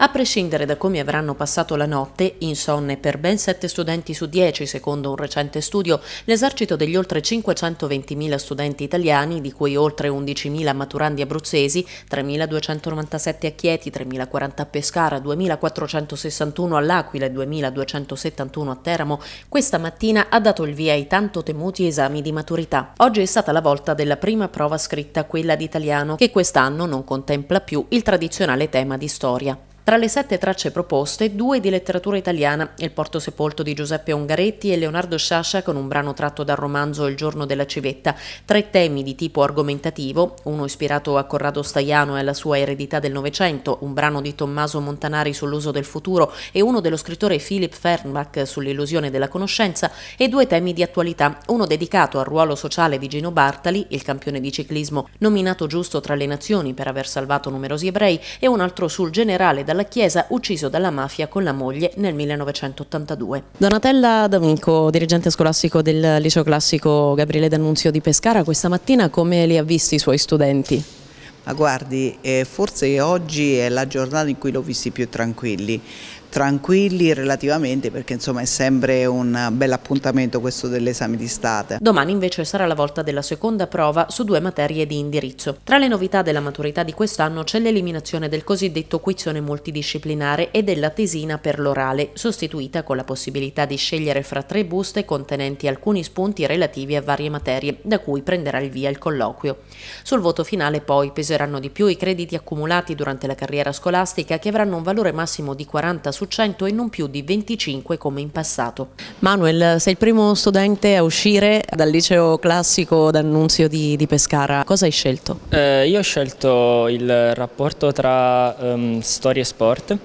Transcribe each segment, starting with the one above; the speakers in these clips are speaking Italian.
A prescindere da come avranno passato la notte, insonne per ben 7 studenti su 10 secondo un recente studio, l'esercito degli oltre 520.000 studenti italiani, di cui oltre 11.000 maturandi abruzzesi, 3.297 a Chieti, 3.040 a Pescara, 2.461 all'Aquila e 2.271 a Teramo, questa mattina ha dato il via ai tanto temuti esami di maturità. Oggi è stata la volta della prima prova scritta, quella di italiano, che quest'anno non contempla più il tradizionale tema di storia. Tra le sette tracce proposte, due di letteratura italiana, Il porto sepolto di Giuseppe Ungaretti e Leonardo Sciascia con un brano tratto dal romanzo Il giorno della civetta, tre temi di tipo argomentativo, uno ispirato a Corrado Staiano e alla sua eredità del Novecento, un brano di Tommaso Montanari sull'uso del futuro e uno dello scrittore Philip Fernbach sull'illusione della conoscenza, e due temi di attualità, uno dedicato al ruolo sociale di Gino Bartali, il campione di ciclismo nominato giusto tra le nazioni per aver salvato numerosi ebrei, e un altro sul generale dalla dalla Chiesa ucciso dalla mafia con la moglie nel 1982. Donatella D'Amico, dirigente scolastico del liceo classico Gabriele D'Annunzio di Pescara, questa mattina come li ha visti i suoi studenti? Ma guardi, eh, forse oggi è la giornata in cui l'ho visti più tranquilli tranquilli relativamente perché insomma è sempre un bel appuntamento questo dell'esame di Stato. Domani invece sarà la volta della seconda prova su due materie di indirizzo. Tra le novità della maturità di quest'anno c'è l'eliminazione del cosiddetto quizione multidisciplinare e della tesina per l'orale, sostituita con la possibilità di scegliere fra tre buste contenenti alcuni spunti relativi a varie materie, da cui prenderà il via il colloquio. Sul voto finale poi peseranno di più i crediti accumulati durante la carriera scolastica che avranno un valore massimo di 40 su 100 e non più di 25 come in passato. Manuel, sei il primo studente a uscire dal liceo classico d'Annunzio di, di Pescara, cosa hai scelto? Eh, io ho scelto il rapporto tra um, storia e sport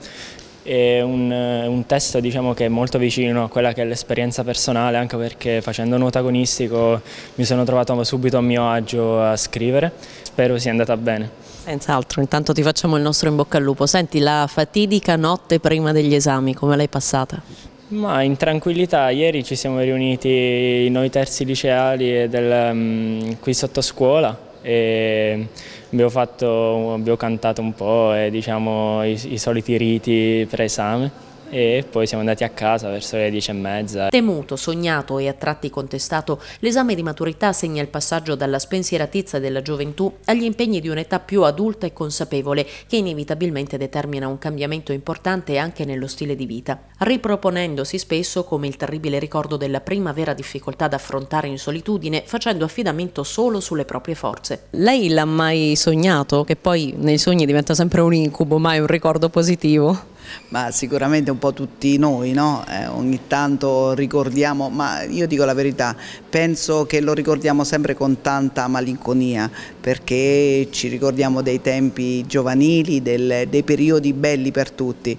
è un, un, testo diciamo, che è molto vicino a quella che è l'esperienza personale anche perché facendo nuoto agonistico mi sono trovato subito a mio agio a scrivere, spero sia andata bene. Senz'altro, intanto ti facciamo il nostro in bocca al lupo. Senti, la fatidica notte prima degli esami, come l'hai passata? Ma in tranquillità, ieri ci siamo riuniti noi terzi liceali del, um, qui sotto scuola e abbiamo, fatto, abbiamo cantato un po' e, diciamo, i, i soliti riti pre-esame e poi siamo andati a casa verso le dieci e mezza. Temuto, sognato e a tratti contestato, l'esame di maturità segna il passaggio dalla spensieratezza della gioventù agli impegni di un'età più adulta e consapevole che inevitabilmente determina un cambiamento importante anche nello stile di vita, riproponendosi spesso come il terribile ricordo della prima vera difficoltà da affrontare in solitudine facendo affidamento solo sulle proprie forze. Lei l'ha mai sognato? Che poi nei sogni diventa sempre un incubo, mai un ricordo positivo? Ma sicuramente un po' tutti noi, no? eh, ogni tanto ricordiamo, ma io dico la verità, penso che lo ricordiamo sempre con tanta malinconia, perché ci ricordiamo dei tempi giovanili, del, dei periodi belli per tutti.